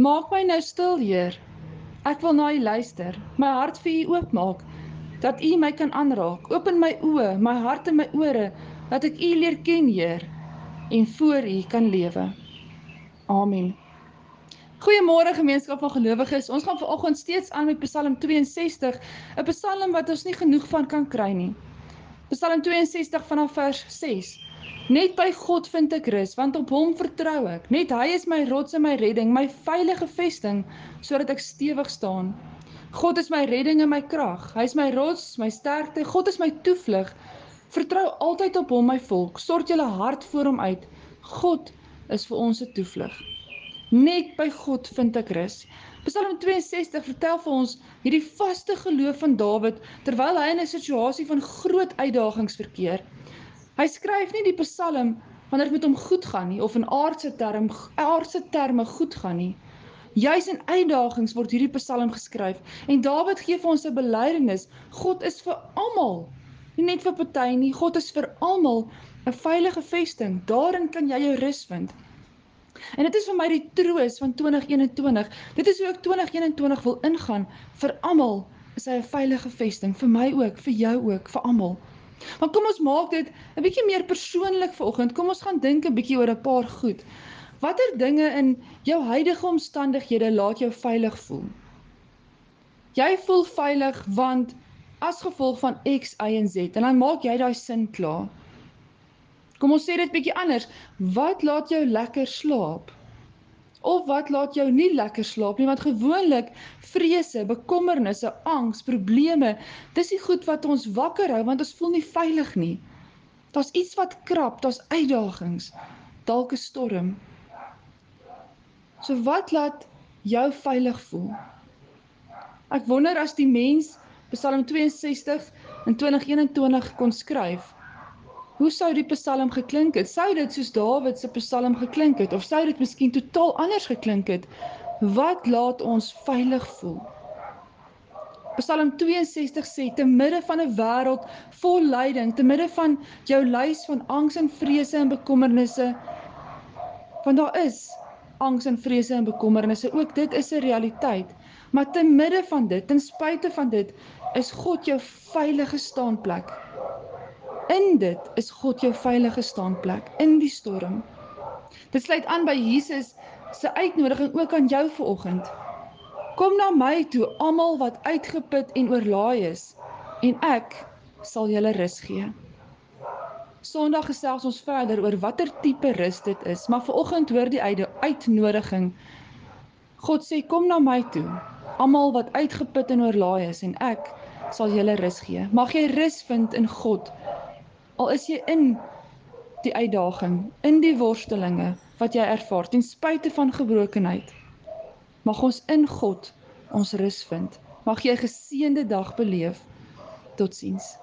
Maak my nou stil, Heer. Ek wil na U luister. My hart vir U oopmaak dat U my kan aanraak. Open my oë, my hart en my ore dat ek U leer ken, Heer, en voor U kan lewe. Amen. Goeiemôre gemeenskap van gelowiges. Ons gaan vanoggend steeds aan met Psalm 62, 'n Psalm wat ons nie genoeg van kan kry nie. Psalm 62 vanaf vers 6. Net by God vind ek rus, want op Hom vertrou ek. Net Hy is my rots en my redding, my veilige vesting, sodat ek stewig staan. God is my redding en my krag. Hy is my rots, my sterkte. God is my toevlug. Vertrou altyd op Hom, my volk. Stort julle hart voor Hom uit. God is vir ons 'n toevlug. Net by God vind ek rus. Psalm 62 vertel vir ons hierdie vaste geloof van Dawid terwyl hy in 'n situasie van groot uitdagings verkeer. Hy skryf nie die Psalm wanneer dit met hom goed gaan nie of in aardse term aardse terme goed gaan nie. Juis in uitdagings word hierdie Psalm geskryf en Dawid gee vir ons 'n belydenis. God is vir almal, nie net vir party nie. God is vir almal 'n veilige vesting. Daarin kan jy jou rus vind. En dit is vir my die troos van 2021. Dit is hoe ek 2021 wil ingaan vir almal. Is hy 'n veilige vesting vir my ook, vir jou ook, vir almal. Maar kom ons maak dit 'n bietjie meer persoonlik vanoggend. Kom ons gaan dink 'n bietjie oor 'n paar goed. Watter dinge in jou huidige omstandighede laat jou veilig voel? Jy voel veilig want as gevolg van X, Y en Z en dan maak jy daai sin klaar. Kom ons sê dit bietjie anders. Wat laat jou lekker slaap? Of wat laat jou nie lekker slaap nie? Want gewoonlik vrese, bekommernisse, angs, probleme, dis die goed wat ons wakker hou want ons voel nie veilig nie. Daar's iets wat krap, daar's uitdagings, dalk 'n storm. So wat laat jou veilig voel? Ek wonder as die mens Psalm 62 in 2021 kon skryf, Hoe sou die Psalm geklink het? Sou dit soos Dawid se Psalm geklink het of sou dit miskien totaal anders geklink het? Wat laat ons veilig voel? Psalm 62 sê te midde van 'n wêreld vol lyding, te midde van jou lys van angs en vrese en bekommernisse, want daar is angs en vrese en bekommernisse, ook dit is 'n realiteit. Maar te midde van dit, ten spyte van dit, is God jou veilige staanplek. In dit is God jou veilige staanplek in die storm. Dit sluit aan by Jesus se uitnodiging ook aan jou vanoggend. Kom na my toe almal wat uitgeput en oorlaai is en ek sal julle rus gee. Sondag gesels ons verder oor watter tipe rus dit is, maar vanoggend hoor die uitnodiging. God sê kom na my toe, almal wat uitgeput en oorlaai is en ek sal julle rus gee. Mag jy rus vind in God Al is jy in die uitdaging, in die worstelinge wat jy ervaar ten spyte van gebrokenheid, mag ons in God ons rus vind. Mag jy 'n geseënde dag beleef. Totsiens.